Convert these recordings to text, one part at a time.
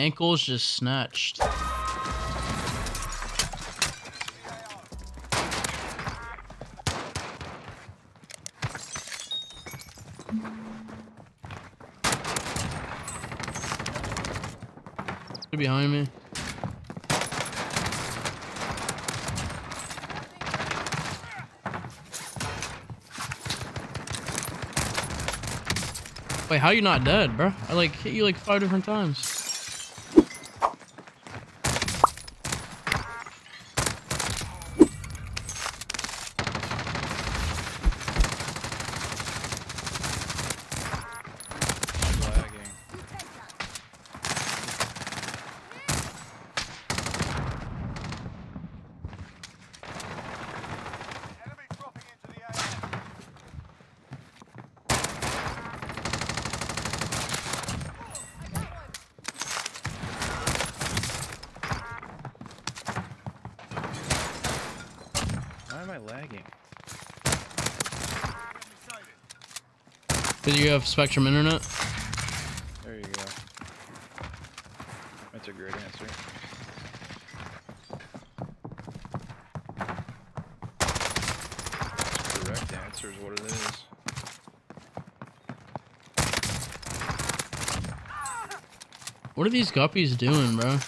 Ankles just snatched. Behind me. Wait, how you not dead, bro? I like hit you like five different times. Lagging. Enemy dropping into the AR. Why am I lagging? Did you have Spectrum Internet? There you go. That's a great answer. Correct answer is what it is. What are these guppies doing, bro?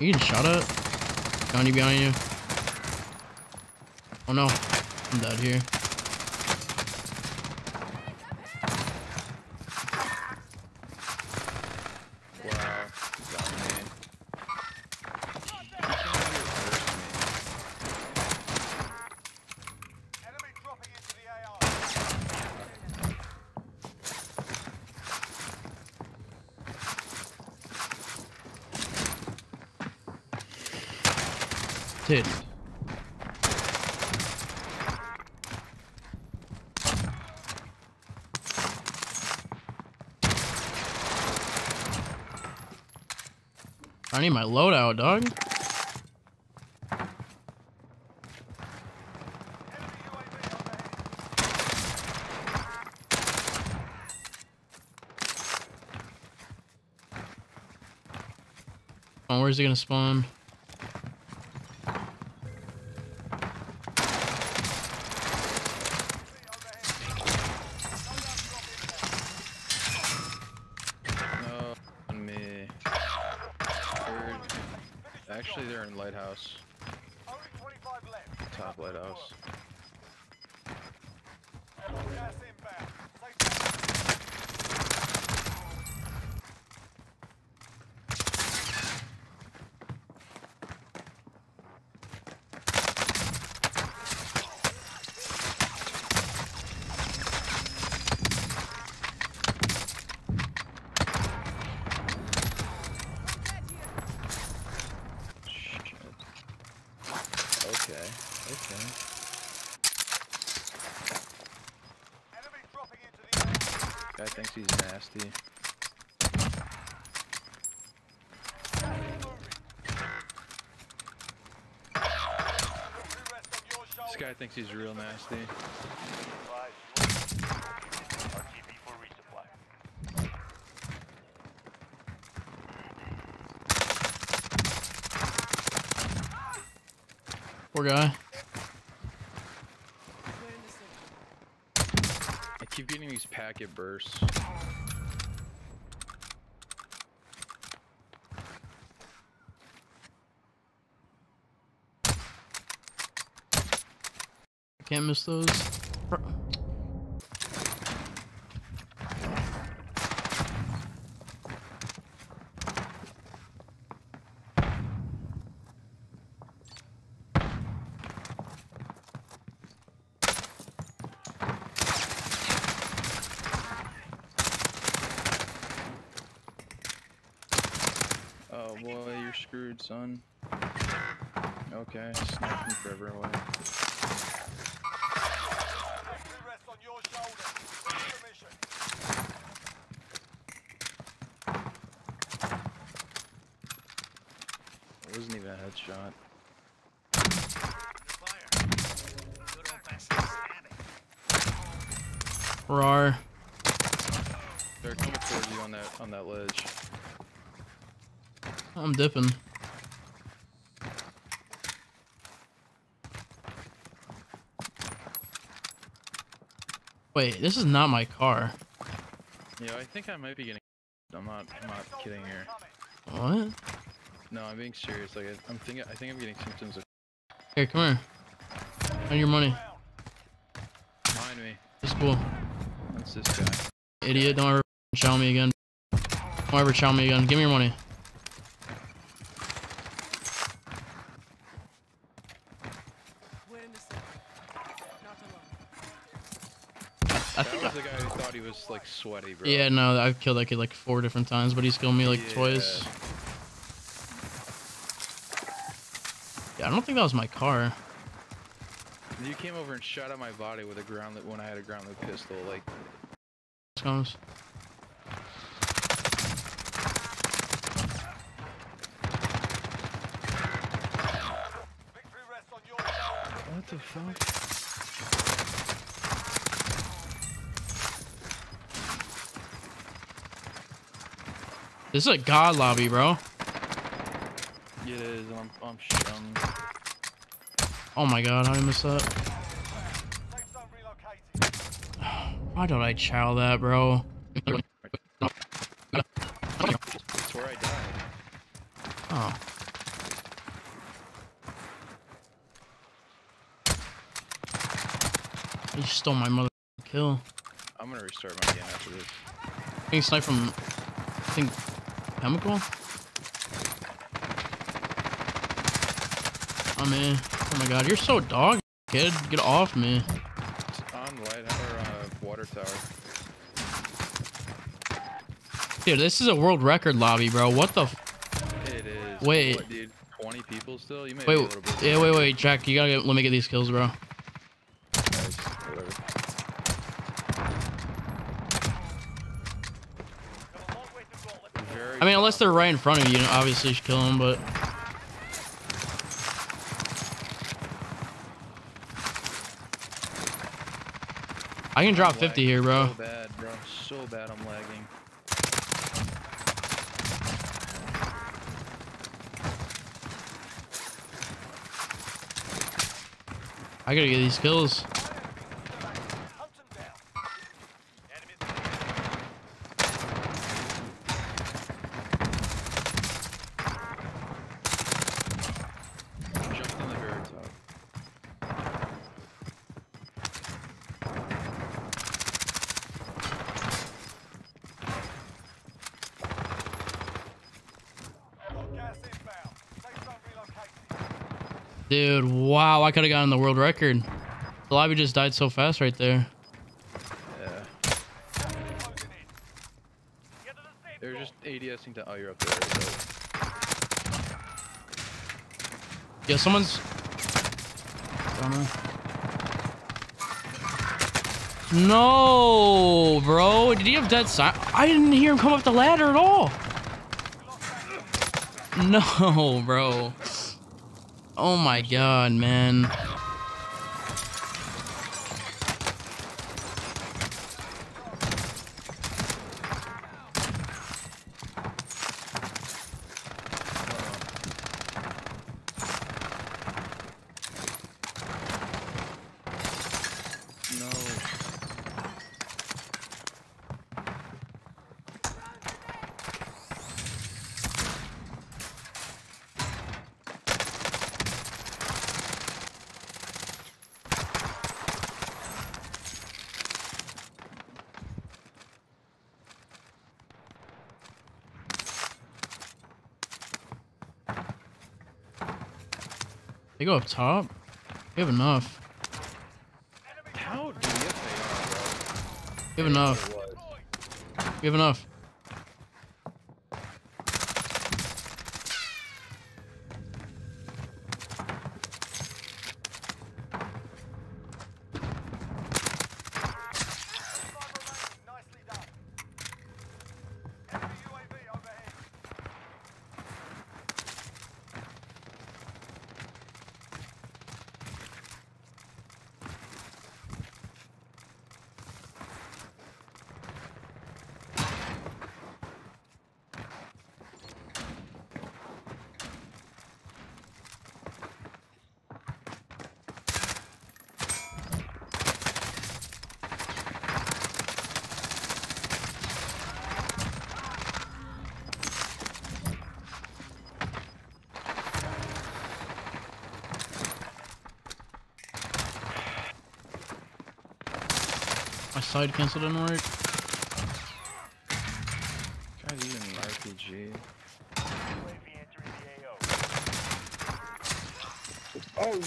You getting shot at? Johnny behind you. Oh no. I'm dead here. Wow. Got me. You can't even reverse me. Enemy dropping into the AR. Dude. I need my loadout, dog. Oh, where's he gonna spawn? Actually, they're in lighthouse. Only 25 left. Top lighthouse. Okay. Okay. Enemy dropping into the AR. Guy thinks he's nasty. Rest on your This guy thinks he's real nasty. RTB for resupply. Poor guy. I keep getting these packet bursts. I Can't miss those. Bro- Oh boy, son. Okay, sniping forever away. Rest on your shoulders. Permission. It wasn't even a headshot. Rar. They're coming towards you on that on that ledge. I'm dipping. Wait, this is not my car. Yeah, I think I might be getting. I'm not. I'm not kidding here. What? No, I'm being serious. Like I, I'm thinking. I think I'm getting symptoms of Here, come here. On your money. behind me. It's cool. That's this guy. Idiot, don't ever chow me again. Don't ever chow me again. Give me your money. We're in the city. Not alone. I That think was I, the guy who thought he was like sweaty, bro. Yeah, no, I've killed that kid like four different times, but he's killed me like Yeah. twice. Yeah, I don't think that was my car. You came over and shot at my body with a ground that when I had a ground loop pistol. Like Comes. Victory rests on your side. what the fuck? This is a god lobby, bro. It is. and I'm. I'm. sh- um, Oh my god, how did I miss that? Safe zone relocated. Why don't I chow that, bro? That's where I died. Oh. He stole my mother kill. I'm gonna restart my game after this. Getting sniped from, I think, chemical. Oh man, oh my god, you're so dog, kid. Get off me. It's on light or uh, water tower. Dude, this is a world record lobby, bro. What the? F It is. Wait. What, dude? 20 people still? You may wait, yeah, wait, wait, Jack. You gotta get, let me get these kills, bro. Guys, whatever. Got a long way to go. Let's Very I mean, unless they're right in front of you, obviously you should kill them, but. I can drop I'm 50 here, bro. So bad, bro. So bad I'm lagging. I gotta get these kills. hunt them down. Enemies Jumped in the very top. got gas inbound. Safe zone relocated. Dude, wow, I could have gotten the world record. The lobby just died so fast right there. Yeah. Closing in. Get to the safe They're just ADSing to. Oh, you're up there. Yeah, someone's. No, bro. Did he have dead si I didn't hear him come up the ladder at all. No, bro. Oh my god, man. No. They go up top. You have enough. How do you? Have enough. You have enough. Side cancel didn't work. Using an RPG. The Oh!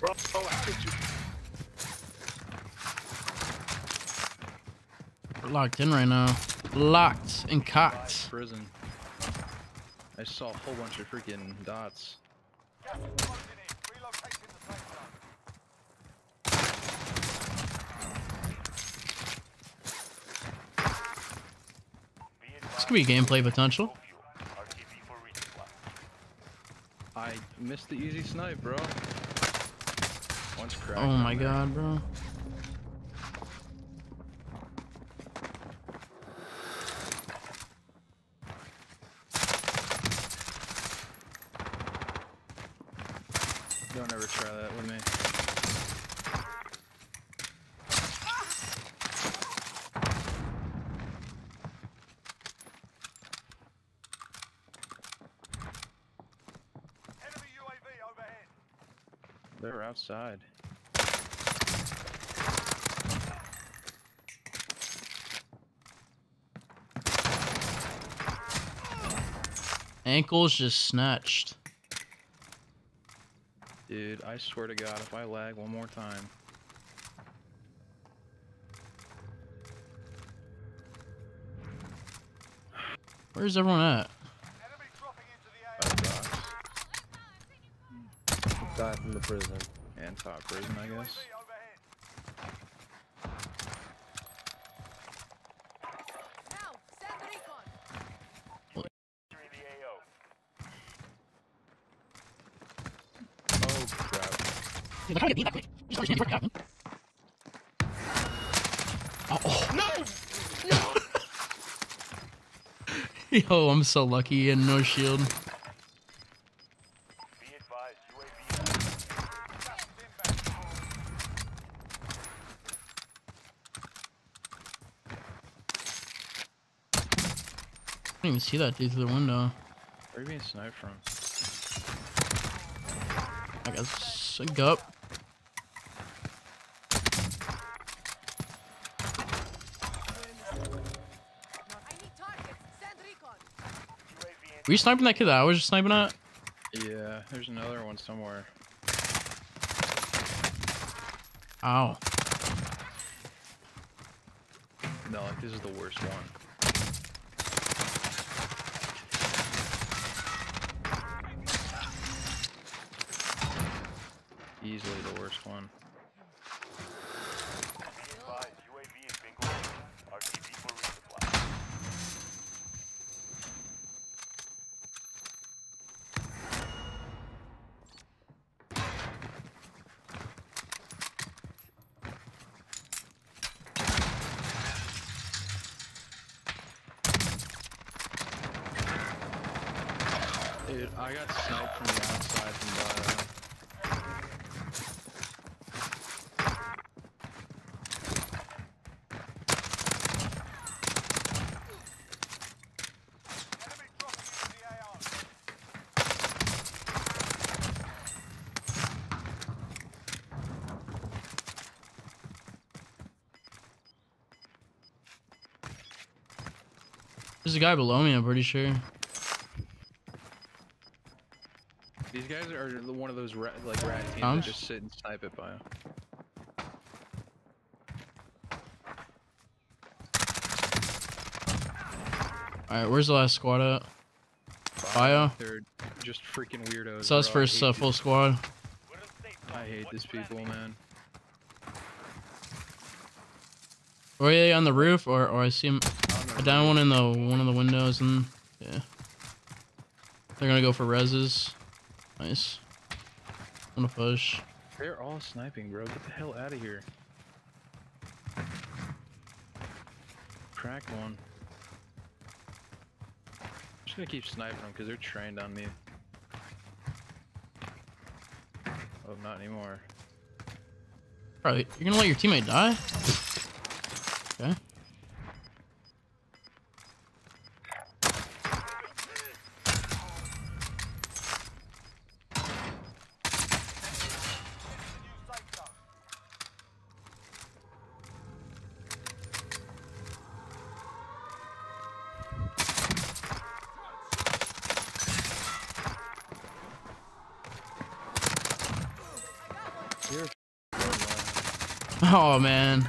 Bro, how did you? We're locked in right now. Locked and cocked. Prison. I saw a whole bunch of freaking dots. Gas is closing in. Relocating the safe zone. This could be gameplay potential. RTB for resupply. I missed the easy snipe, bro. Oh my god, bro. Don't ever try that with me. Enemy UAV overhead. They're outside. Ankles just snatched. Dude, I swear to God, if I lag one more time. Where's everyone at? Enemy dropping into the by AO. the docks from the prison. And top prison, I guess. Oh crap. Oh, oh. Yo, I'm so lucky and no shield. Be advised, UAV Gas is inbound. I didn't even see that dude through the window. Where are you being sniped from? I guess a gup. I need targets. Send recon. UAV Were you sniping that kid that I was just sniping at? Yeah, there's another one somewhere. Ow. No, like this is the worst one. Easily the worst one. Dude, I got sniped from the outside from There's a guy below me, I'm pretty sure. These guys are one of those rat, like rat teams that just sit and snipe at bio. Alright, where's the last squad at? Bio? They're just freaking weirdos. So that's first uh, full squad. We're in safe I hate these people, man. Were they on the roof or, or I see him On I down one in the one of the windows and yeah. They're gonna go for reses. Nice. I'm gonna push. They're all sniping, bro. Get the hell out of here. Crack one. I'm just gonna keep sniping them because they're trained on me. Oh, not anymore. Bro, you're gonna let your teammate die? Okay. Oh man.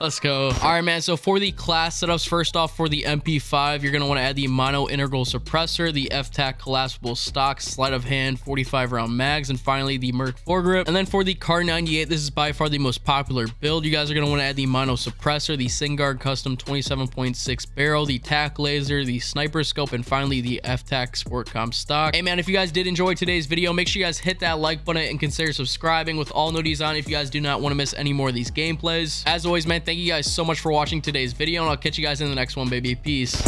Let's go. All right, man. So for the class setups, first off, for the MP5, you're going to want to add the mono integral suppressor, the FTAC collapsible stock, sleight of hand, 45 round mags, and finally the Merc foregrip. And then for the Kar 98, this is by far the most popular build. You guys are going to want to add the mono suppressor, the Singuard custom 27.6 barrel, the TAC laser, the sniper scope, and finally the FTAC Sport Comb stock. Hey, man, if you guys did enjoy today's video, make sure you guys hit that like button and consider subscribing with all noties on if you guys do not want to miss any more of these gameplays. As always, man, thank you guys so much for watching today's video, and I'll catch you guys in the next one, baby. Peace.